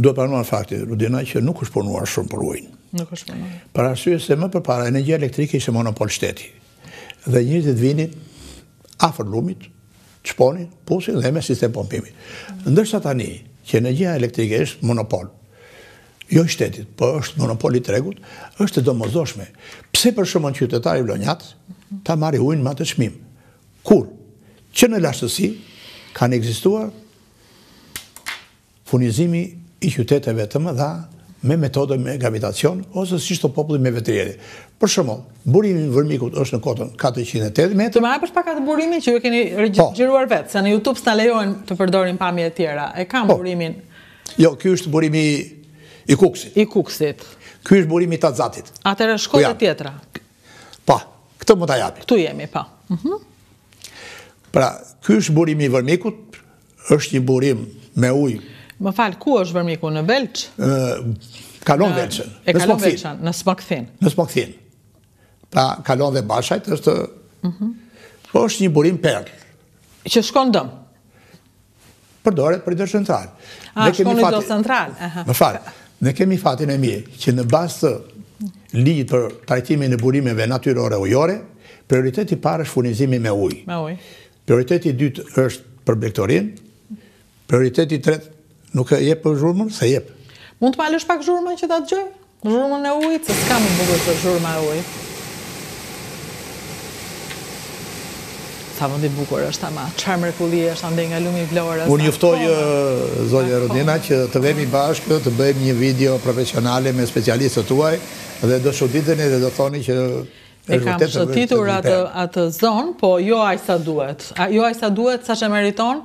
Duhet pranuar fakti, Rudina, që nuk është punuar shumë për ujnë. Nuk është punuar. Për arsye se më përpara energjia elektrike ishte monopol shteti. Dhe njerëzit vinin afër lumit, shponin pusin dhe me sistem pompimi. Ndërsa tani që energjia elektrike është monopol, jo i shtetit, po është monopol i tregut, është e domosdoshme. Pse për shembull qytetari vlonjat ta marri ujin me atë çmim? Kur që në lashtësi kanë ekzistuar Furnizimi i qyteteve të mëdha me metodën me gravitacion ose siç thotë populli me vetërrjedhje. Për shembull, burimi i Vërmikut është në kuotën 408 metra. Të më japësh pak atë burimin që ju e keni po. regjistruar vetë, se në YouTube s'na lejojnë të përdorim pamje të tjera. E kam po. burimin. Jo, ky është burimi i Kuçit. I Kuçit. Ky është burimi i Tatzatit. Atëherë shko te tjetra. Po, këtë mund ta japim. Këtu jemi, po. Mhm. Pra, ky është burimi i Vërmikut, është një burim me ujë. Më fal, ku është Vërmiku në Velçë? Ë, kalon Velçën. E kalon Velçën në Smokthinë. Në Smokthinë. Pra, kalon dhe Bashajt, është Mhm. Po është një burim perlë. Që shkon dëm. përdoret për hidrocentral. A, shkon hidrocentral. Më fal, ne kemi fatin e mirë që në bazë të ligjit për trajtimin e burimeve natyrore ujore, prioriteti i parë është furnizimi me ujë. Me ujë. Prioriteti i dytë është për blegtorinë, prioriteti i tretë nuk e jep për zhurmën, s'e jep. Mund të më japësh pak zhurmën që ta dëgjoj? Zhurmën e ujit, se s'ka më bukur se zhurma e ujit. Sa vend i bukur është ama, çfarë mrekullie është andej nga lumi i Vlorës. Unë ju ftoj zonja Rudina që të vemi bashkë, të bëjmë një video profesionale me specialistët tuaj dhe do çuditeni dhe do thoni që E kam shëtitur atë, atë zonë, po jo aq sa duhet. Jo aq sa duhet, sa që meriton.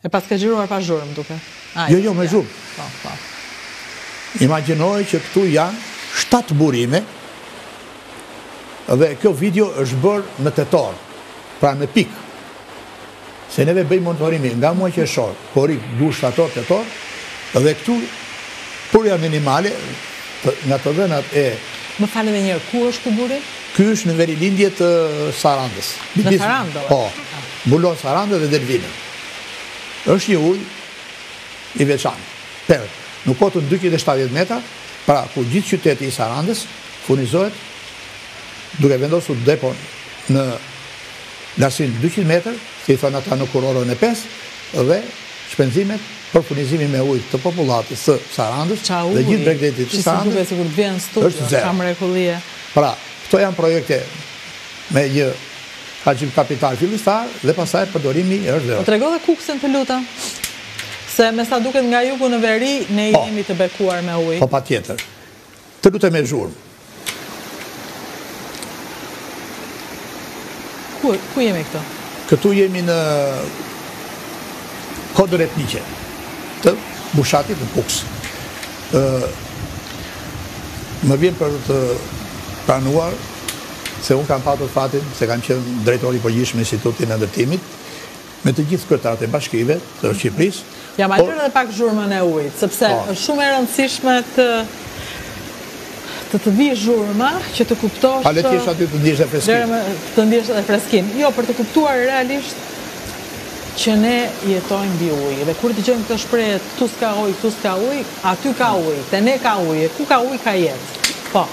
E paske xhiruar pa zhurmë, më duket. Jo, jo, me zhurmë. Po, po. Imagjinoje që këtu janë shtatë burime dhe kjo video është bërë në tetor, pra në pik. Se neve bëjmë monitorimin nga muaji qershor, korrik, gusht, shtator, tetor, dhe këtu prurja minimale nga të dhënat e... Më fal dhe një herë, ku është ky burim? Ky është në verilindje të Sarandës. Në Sarandë? Po. Mbulon Sarandën dhe Delvinën. Është një ujë i veçantë, perlë, në kuotën dyqind e shtatëdhjetë metra, pra ku gjithë qyteti i Sarandës furnizohet duke vendosur depon në lartësinë dyqind metër, si i thonë ata në kurorën e pestë, dhe shpenzimet për furnizimin me ujë të popullatës së Sarandës dhe gjithë bregdetit të Sarandës është zero. Pra, këto janë projekte me një Harxhim kapital fillistar dhe pastaj përdorimi është zero. Po tregoje dhe Kukësin të lutem. Se me sa duket nga jugu në veri ne po. jemi të bekuar me ujë. Po patjetër. Të lutem me zhurmë. Ku ku jemi këtu? Këtu jemi në Kodër Nikë të Bushatit në Kukës. Ë më vjen për ta pranuar se unë kam patur fatin se kam qenë drejtor i përgjithshëm në Institutin e Ndërtimit, me të gjithë kryetarët e bashkive të Shqipërisë. Ja ma lër edhe pak zhurmën e ujit, sepse është shumë e rëndësishme të të të vijë zhurma, që të kuptosh... A le të jesh aty të ndjesh dhe freskinë? Të ndjesh dhe freskinë. Jo, për të kuptuar realisht që ne jetojmë mbi ujë. Dhe kur dëgjojmë këtë shprehje, këtu s'ka ujë, këtu s'ka ujë, aty ka ujë, te ne ka ujë, ku ka ujë, ka jetë. Po.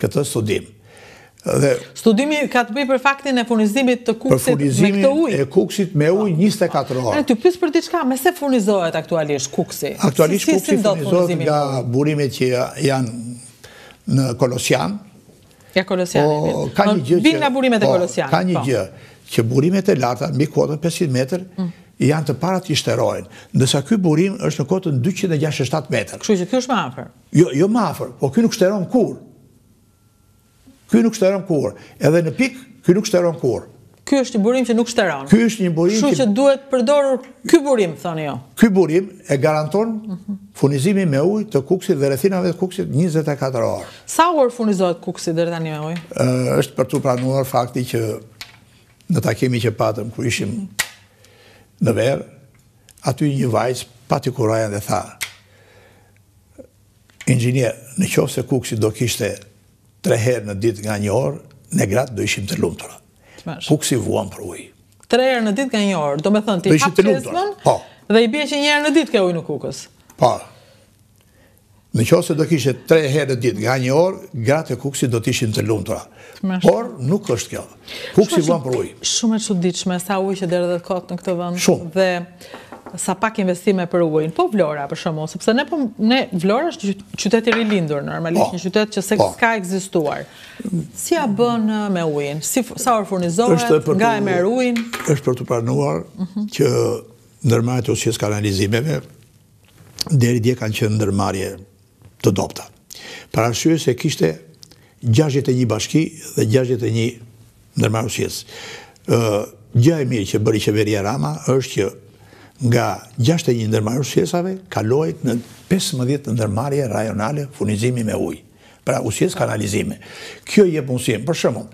këtë studim. Studimi ka të bëjë për faktin e furnizimit të Kukësit me këtë ujë. Për furnizimin e Kukësit me ujë 24 orë. Të të pyes për diçka, me se furnizohet aktualisht Kukësi? Aktualisht Kukësi furnizohet nga burimet që janë në Kolesjan. Ja Kolesjan. Po, ka një gjë që... Vijnë nga burimet e po, Kolesjan. Ka një po. gjë që burimet e larta, mbi kuotën 500 metër, mm. janë të parat që shterojnë. Ndërsa ky burim është në kuotën 267 metër. Kështu që kjo është më afër. Jo, jo më afër, po ky nuk shteron kurrë. Ky nuk shteron kurrë. Edhe në pik, ky nuk shteron kurrë. Ky është një burim që nuk shteron. Ky është një burim që... që duhet përdorur ky burim, thoni ju. Ky burim e garanton mhm. furnizimin me ujë të Kukësit dhe rrethinave të Kukësit 24 orë. Sa orë furnizohet Kukësi dhe rrethinat me ujë? është për t'u pranuar fakti që në takimin që patëm kur ishim në verë, aty një vajzë pati kurajën dhe tha, Inxhinier, në qoftë se Kukësi do kishte tre herë në ditë nga një orë, ne gratë do ishim të lumtura. Kukësi vuan për ujë. Tre herë në ditë nga një orë, domethënë ti hap çezmën po. dhe i bie që një herë në ditë ke ujë në Kukës. Po. Në qoftë se do kishte tre herë në ditë nga një orë, gratë e Kukësit do të ishin të lumtura. Por nuk është kjo. Kukësi vuan për ujë. Shumë e çuditshme sa ujë që derdhet kot në këtë vend. Shumë. Dhe sa pak investime për ujin. Po Vlora për shembull, sepse ne po ne Vlora është qytet i rilindur normalisht, po, një qytet që s'ka po. ekzistuar. Si ia bën uh, me ujin? Sa orë furnizohet? Nga e merr ujin? Është për t'u pranuar mhm. që ndërmarrjet e ujësjellës kanalizimeve deri dje kanë qenë ndërmarrje të dobëta. Për arsye se kishte gjashtëdhjetë e një bashki dhe gjashtëdhjetë e një ndërmarrje ujësjellësi. Gjëja e mirë që bëri qeveria Rama është që nga gjashtëdhjetë e një ndërmarrje ujësjellësave kaloi në pesëmbëdhjetë ndërmarrje rajonale furnizimi me ujë. Pra ujësjellës kanalizime. Kjo jep mundësinë, për shembull,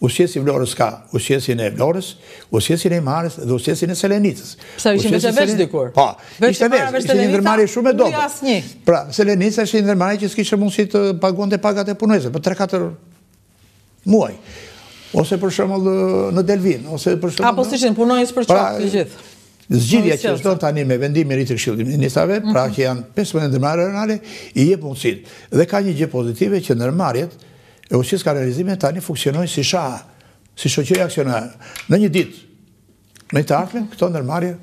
ujësjellësi Vlorës ka ujësjellësin e Vlorës, ujësjellësin e Himarës dhe ujësjellësin e Selenicës. Pse ishin veç e veç dikur? Po, ishte veç, ishte një ndërmarrje shumë e dobët. Pra, Selenica ishte një ndërmarrje që s'kishte mundësi të paguante pagat e punonjësve, për 3-4 Muaj. Ose për shembull në Delvinë, ose për shembull. Apo s'kishin punonjës për çfarë pra, të gjithë. Zgjidhja që është tani me vendimin e ri të këshillit të ministrave, mhm. pra që janë 15 ndërmarrje rajonale, i jep mundësitë. Dhe ka një gjë pozitive që ndërmarrjet e ujësjellës kanalizime tani funksionojnë si shaha, si shoqëri aksionare. Në një ditë, Në të ardhmen këto ndërmarrje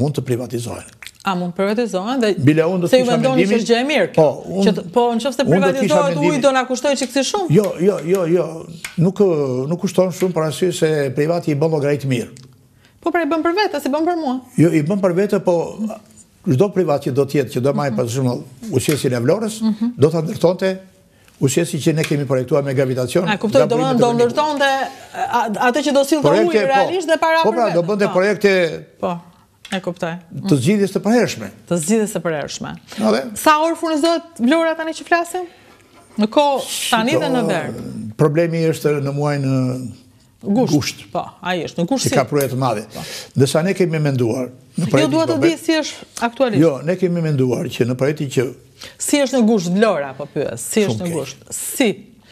mund të privatizohen. A mund të privatizohen dhe Bile unë do të kisha mendimin. Se është gjë e mirë. Po, unë, që po nëse privatizohet uji do na kushtojë çikë si shumë. Jo, jo, jo, jo. Nuk nuk kushton shumë për arsye se privati i bën llogaritë mirë. Po pra i bën për vete, s'i bën për mua. Jo, i bën për vete, po çdo privat që do të jetë që do marrë për shembull ujësjellësin e Vlorës, mhm. do ta ndërtonte Ujësjellësin që ne kemi projektuar me gravitacion. A kuptoj, do më do ndërtonte atë që do sillte ujë po. realisht dhe para për vete. Po pra, do bënte po. projekte Po, e kuptoj. Të zgjidhjes të përhershme. Të zgjidhjes së përhershme. Sa orë furnizohet Vlora tani që flasim? Në kohë tani dhe në verë. Problemi është në muajin Gusht. Gusht. Po, ai është në gusht. Si ka projekt të madh. Po. Ndërsa ne kemi menduar në projektin. Jo dua të di si është aktualisht. Jo, ne kemi menduar që në projektin që Si është në gusht Vlora po pyes, si është në gusht? Si?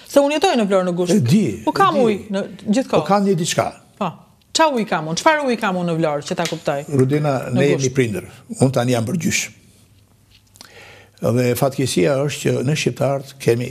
Se unë jetoj në Vlorë në gusht. E di. Po kam ujë në gjithë kohën. Po kam një diçka. Po. Ça ujë kam unë? Çfarë ujë kam unë në Vlorë që ta kuptoj? Rudina, ne jemi prindër. Unë tani jam bërë gjysh. Dhe fatkeqësia është që ne shqiptarët kemi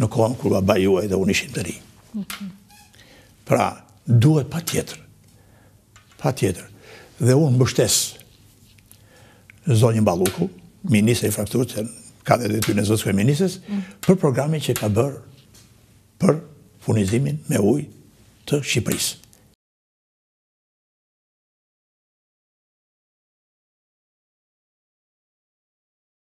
në kohën kur babai juaj dhe unë ishim të rinj. Pra, duhet patjetër. Patjetër. Dhe unë mbështes zonjën Balluku, ministre infrastrukturës, që ka dhe dhe detyrën e zëvendëskryeministres, për programin që ka bërë për furnizimin me ujë të Shqipërisë.